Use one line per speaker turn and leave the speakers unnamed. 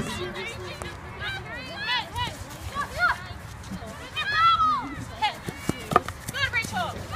Good, Rachel.